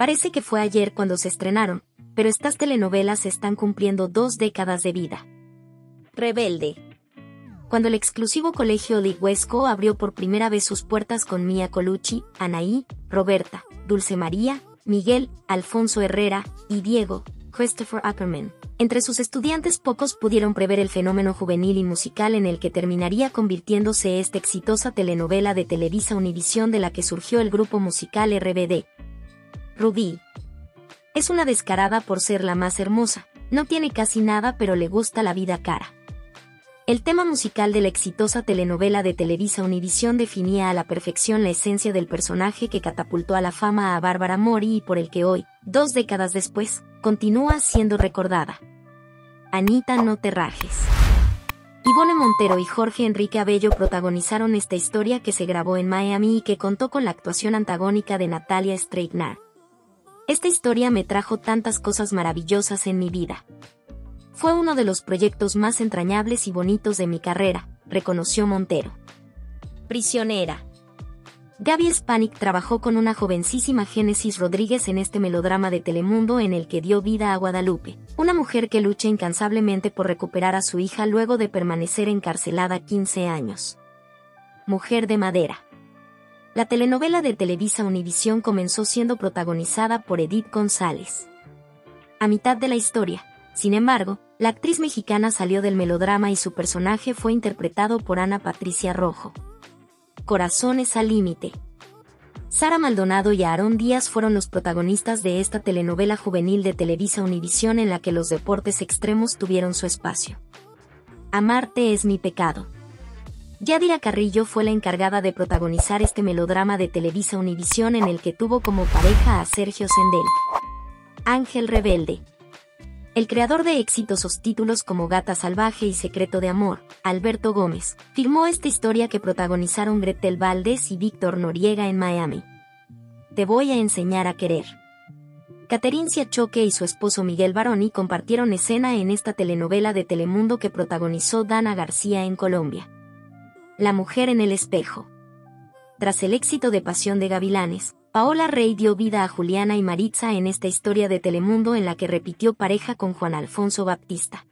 Parece que fue ayer cuando se estrenaron, pero estas telenovelas están cumpliendo dos décadas de vida. Rebelde. Cuando el exclusivo colegio Huesco abrió por primera vez sus puertas con Mia Colucci, Anaí, Roberta, Dulce María, Miguel, Alfonso Herrera y Diego, Christopher Ackerman. Entre sus estudiantes pocos pudieron prever el fenómeno juvenil y musical en el que terminaría convirtiéndose esta exitosa telenovela de Televisa Univisión de la que surgió el grupo musical RBD. Rubí. Es una descarada por ser la más hermosa, no tiene casi nada pero le gusta la vida cara. El tema musical de la exitosa telenovela de Televisa Univisión definía a la perfección la esencia del personaje que catapultó a la fama a Bárbara Mori y por el que hoy, dos décadas después, continúa siendo recordada. Anita No Te Rajes. Ivone Montero y Jorge Enrique Abello protagonizaron esta historia que se grabó en Miami y que contó con la actuación antagónica de Natalia Streitner. Esta historia me trajo tantas cosas maravillosas en mi vida. Fue uno de los proyectos más entrañables y bonitos de mi carrera, reconoció Montero. Prisionera. Gaby Spanik trabajó con una jovencísima Génesis Rodríguez en este melodrama de Telemundo en el que dio vida a Guadalupe, una mujer que lucha incansablemente por recuperar a su hija luego de permanecer encarcelada 15 años. Mujer de Madera. La telenovela de Televisa Univisión comenzó siendo protagonizada por Edith González. A mitad de la historia, sin embargo, la actriz mexicana salió del melodrama y su personaje fue interpretado por Ana Patricia Rojo. Corazones al límite. Sara Maldonado y Aarón Díaz fueron los protagonistas de esta telenovela juvenil de Televisa Univisión en la que los deportes extremos tuvieron su espacio. Amarte es mi pecado. Yadira Carrillo fue la encargada de protagonizar este melodrama de Televisa Univisión en el que tuvo como pareja a Sergio Sendel. Ángel Rebelde. El creador de exitosos títulos como Gata Salvaje y Secreto de Amor, Alberto Gómez, firmó esta historia que protagonizaron Gretel Valdés y Víctor Noriega en Miami. Te voy a enseñar a querer. Caterin Choque y su esposo Miguel Baroni compartieron escena en esta telenovela de Telemundo que protagonizó Dana García en Colombia. La mujer en el espejo. Tras el éxito de Pasión de Gavilanes, Paola Rey dio vida a Juliana y Maritza en esta historia de Telemundo en la que repitió pareja con Juan Alfonso Baptista.